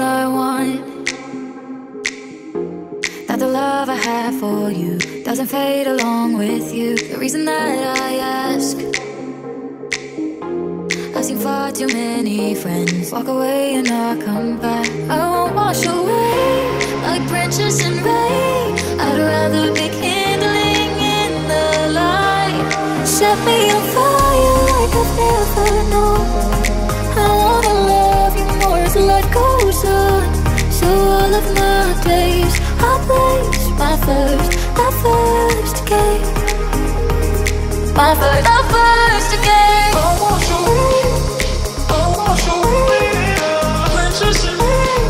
I want. That the love I have for you doesn't fade along with you. The reason that I ask. I've seen far too many friends walk away and not come back. I won't wash away like branches in rain. I'd rather be kindling in the light. Set me on fire like I've never known. On. So all of my days, I place my first, my first game. My first, my first game. I wash away, I wash away, princess in rain.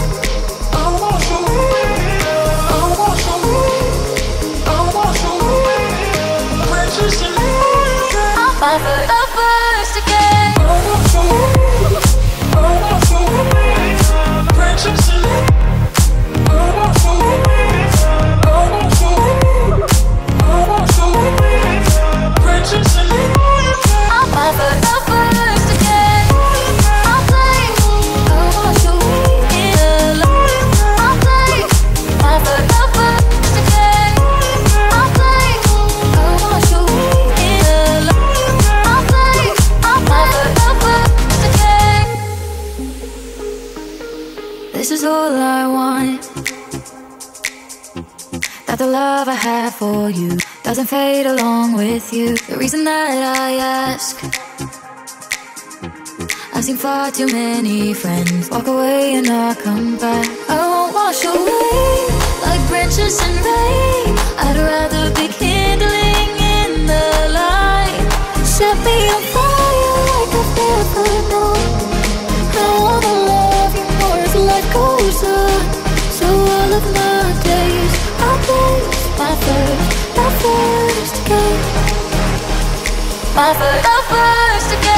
I wash away, I wash away, I wash away, princess in rain. My first, my first This is all I want. That the love I have for you doesn't fade along with you. The reason that I ask, I've seen far too many friends walk away and not come back. I won't wash away like branches in My first, the first again.